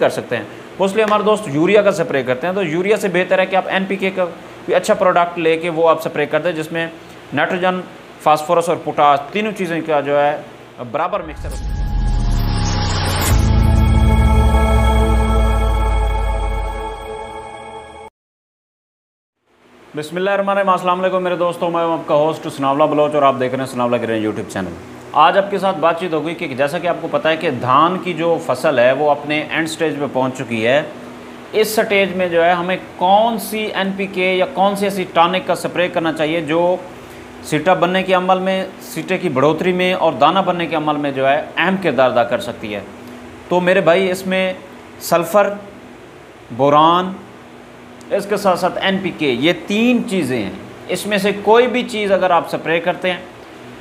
कर सकते हैं। मोस्टली हमारे दोस्त यूरिया का स्प्रे करते हैं तो यूरिया से बेहतर है कि आप एनपीके का कोई अच्छा प्रोडक्ट लेके वो आप स्प्रे कर दें जिसमें नाइट्रोजन फास्फोरस और पोटास तीनों चीज़ें का जो है, बराबर मिक्सर बिस्मिल्लाह मेरे दोस्तों, मैं आपका होस्ट सुनावला बलोच और आप देख रहे हैं सुनावला गिरें यूट्यूब चैनल आज आपके साथ बातचीत हो गई कि जैसा कि आपको पता है कि धान की जो फ़सल है, वो अपने एंड स्टेज पे पहुँच चुकी है। इस स्टेज में जो है, हमें कौन सी एनपीके या कौन सी ऐसी टॉनिक का स्प्रे करना चाहिए जो सीटा बनने के अमल में, सीटे की बढ़ोतरी में और दाना बनने के अमल में जो है अहम किरदार अदा कर सकती है। तो मेरे भाई, इसमें सल्फ़र, बोरान, इसके साथ साथ एन ये तीन चीज़ें हैं। इसमें से कोई भी चीज़ अगर आप स्प्रे करते हैं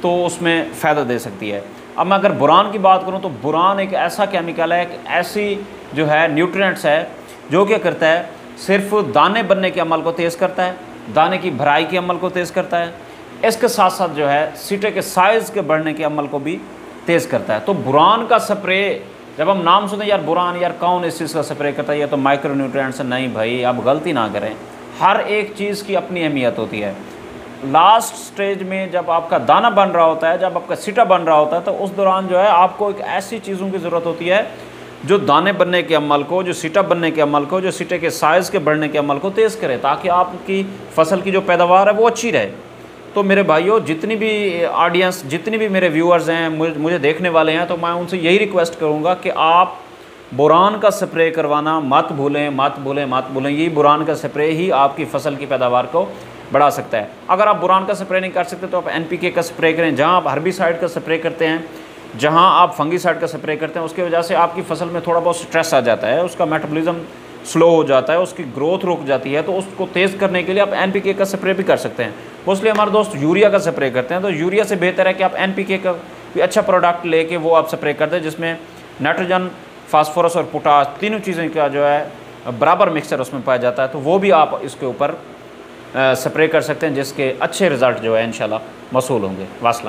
तो उसमें फ़ायदा दे सकती है। अब मैं अगर बुरान की बात करूँ तो बुरान एक ऐसा केमिकल है, एक ऐसी जो है न्यूट्रिएंट्स है, जो क्या करता है, सिर्फ़ दाने बनने के अमल को तेज़ करता है, दाने की भराई के अमल को तेज़ करता है, इसके साथ साथ जो है, सीटे के साइज़ के बढ़ने के अमल को भी तेज़ करता है। तो बुरान का स्प्रे जब हम नाम सुने यार बुरान, यार कौन इस चीज़ का स्प्रे करता है? या तो माइक्रो न्यूट्रिएंट्स नहीं भाई, आप गलती ना करें। हर एक चीज़ की अपनी अहमियत होती है। लास्ट स्टेज में जब आपका दाना बन रहा होता है, जब आपका सीटा बन रहा होता है तो उस दौरान जो है आपको एक ऐसी चीज़ों की ज़रूरत होती है, जो दाने बनने के अमल को, जो सीटा बनने के अमल को, जो सीटे के साइज़ के बढ़ने के अमल को तेज़ करे, ताकि आपकी फ़सल की जो पैदावार है वो अच्छी रहे। तो मेरे भाइयों, जितनी भी ऑडियंस जितनी भी मेरे व्यूअर्स हैं, मुझे देखने वाले हैं तो मैं उनसे यही रिक्वेस्ट करूँगा कि आप बुरान का स्प्रे करवाना मत भूलें मत भूलें मत भूलें। यही बुरान का स्प्रे ही आपकी फ़सल की पैदावार को बढ़ा सकता है। अगर आप बुरान का स्प्रे नहीं कर सकते तो आप एन का स्प्रे करें, जहाँ आप हर्बीसाइड का स्प्रे करते हैं, जहाँ आप फंगीसाइड का स्प्रे करते हैं, उसकी वजह से आपकी फ़सल में थोड़ा बहुत स्ट्रेस आ जाता है, उसका मेटाबॉलिज्म स्लो हो जाता है, उसकी ग्रोथ रुक जाती है तो उसको तेज़ करने के लिए आप एन का स्प्रे भी कर सकते हैं। मोस्टली हमारे दोस्त यूरिया का स्प्रे करते हैं तो यूरिया से बेहतर है कि आप एन का कोई अच्छा प्रोडक्ट लेके वो आप स्प्रे कर दें जिसमें नाइट्रोजन फास्फोरस और पोटास तीनों चीज़ें का जो है, बराबर मिक्सचर उसमें पाया जाता है तो वो भी आप इसके ऊपर स्प्रे कर सकते हैं जिसके अच्छे रिज़ल्ट जो है इन मौसू होंगे। वासला